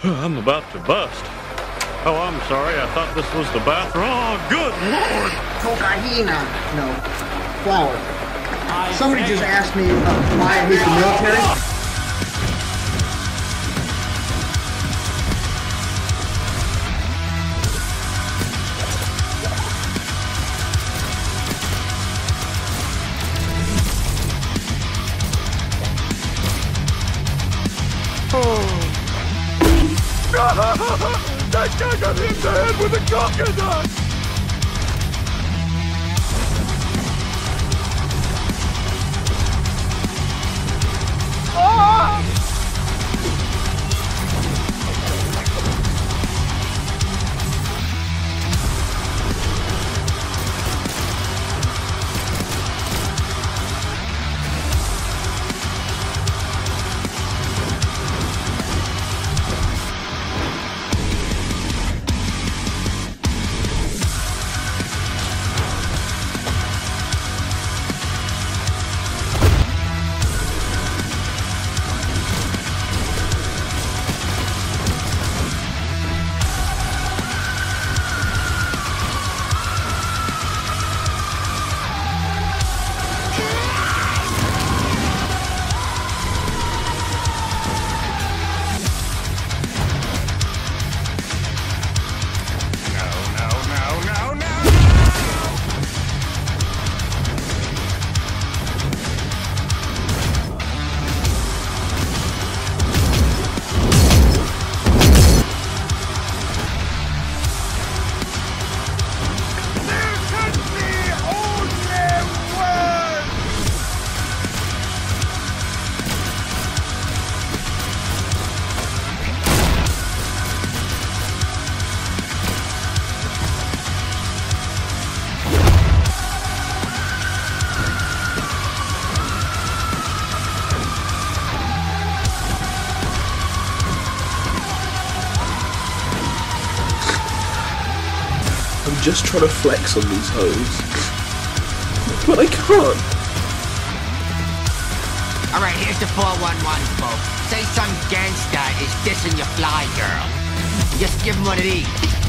I'm about to bust. Oh, I'm sorry. I thought this was the bathroom. Oh, good lord! Cocaina. No. Flour. Somebody just asked me uh, why I hate the military. That guy got hit in the head with a coconut! I'm just trying to flex on these hoes. But I can't. Alright, here's the 411, folks. Say some gangsta is dissing your fly girl. Just give him one of these.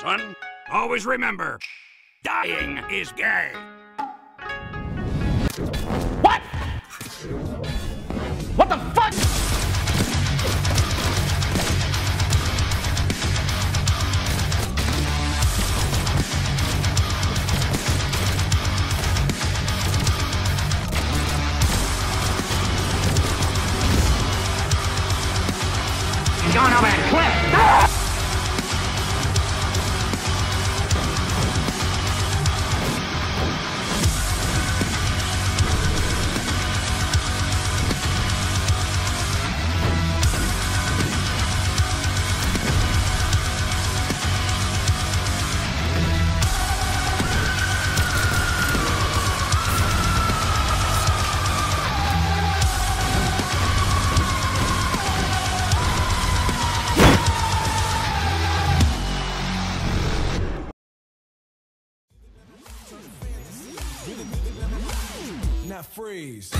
Son, always remember, dying is gay. What? What the fuck? He's going over that cliff. Now freeze.